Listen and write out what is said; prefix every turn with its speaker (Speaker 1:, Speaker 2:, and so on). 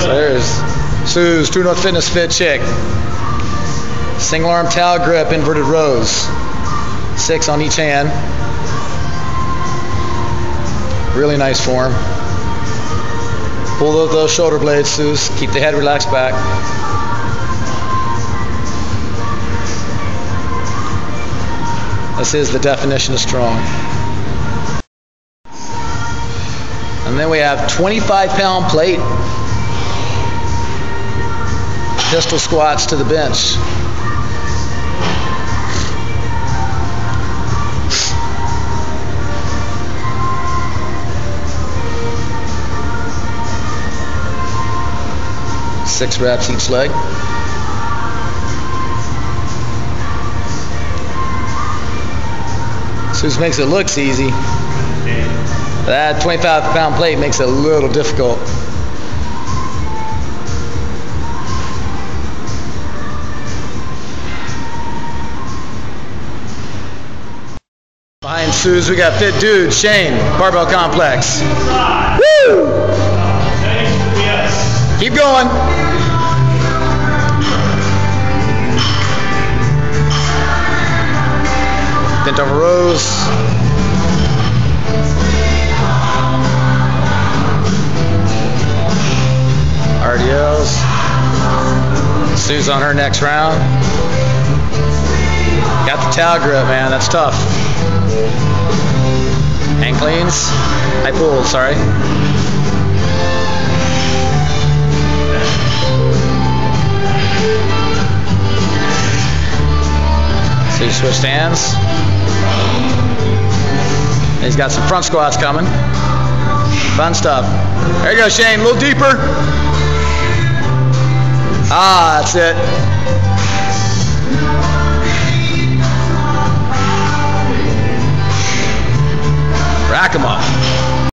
Speaker 1: So there's Sue's True North Fitness Fit Chick. Single arm towel grip, inverted rows. Six on each hand. Really nice form. Pull those, those shoulder blades, Suze. Keep the head relaxed back. This is the definition of strong. And then we have 25 pound plate. Pistol squats to the bench. Six reps each leg. Suze makes it looks easy. That 25 pound plate makes it a little difficult. Behind Suze, we got Fit Dude, Shane, Barbell Complex. Woo! Keep going. Bent over rows. RDLs. Sue's on her next round. Got the towel grip, man. That's tough. Hang cleans. High pull, sorry. So you switched hands. He's got some front squats coming. Fun stuff. There you go, Shane. A little deeper. Ah, that's it. Up.